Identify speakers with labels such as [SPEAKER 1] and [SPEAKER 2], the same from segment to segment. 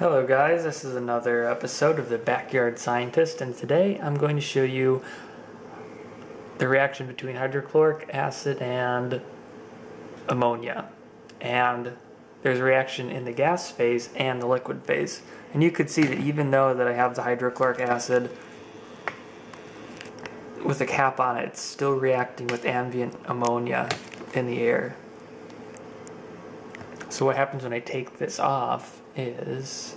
[SPEAKER 1] Hello guys, this is another episode of the Backyard Scientist and today I'm going to show you the reaction between hydrochloric acid and ammonia. And there's a reaction in the gas phase and the liquid phase. And you could see that even though that I have the hydrochloric acid with a cap on it, it's still reacting with ambient ammonia in the air. So what happens when I take this off is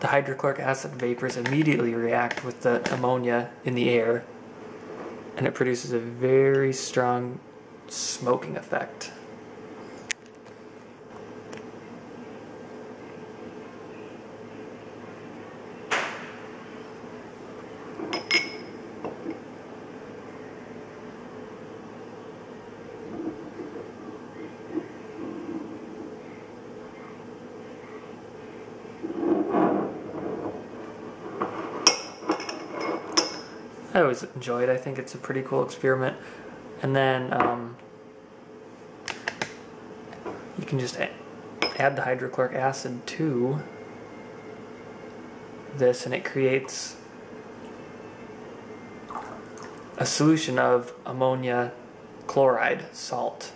[SPEAKER 1] the hydrochloric acid vapors immediately react with the ammonia in the air and it produces a very strong smoking effect. I always enjoy it. I think it's a pretty cool experiment. And then um, you can just add the hydrochloric acid to this and it creates a solution of ammonium chloride salt.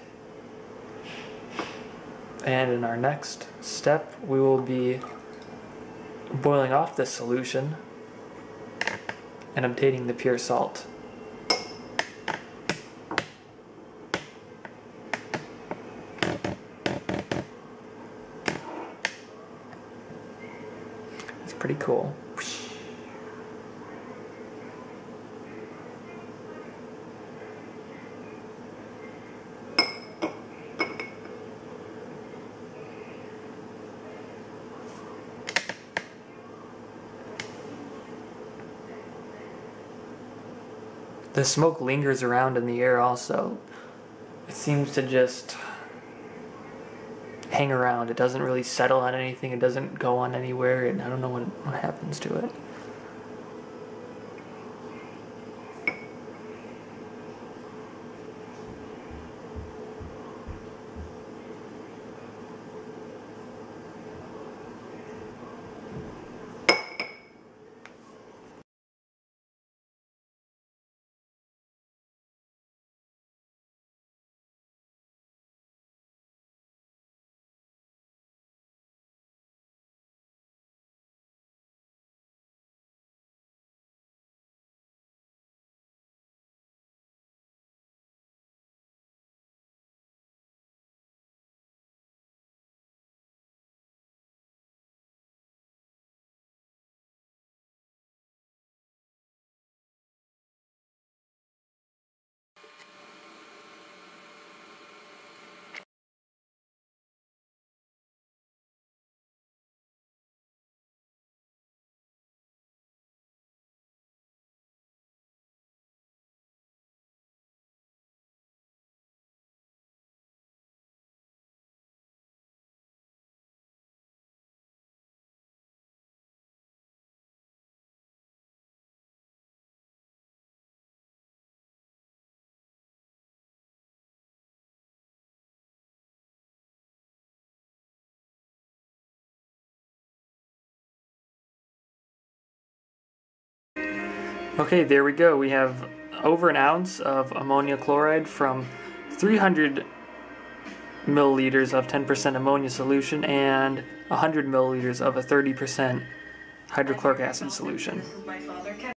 [SPEAKER 1] And in our next step, we will be boiling off this solution and obtaining the pure salt. It's pretty cool. The smoke lingers around in the air also. It seems to just hang around. It doesn't really settle on anything. It doesn't go on anywhere, and I don't know what, what happens to it. Okay, there we go. We have over an ounce of ammonium chloride from 300 milliliters of 10% ammonia solution and 100 milliliters of a 30% hydrochloric acid solution.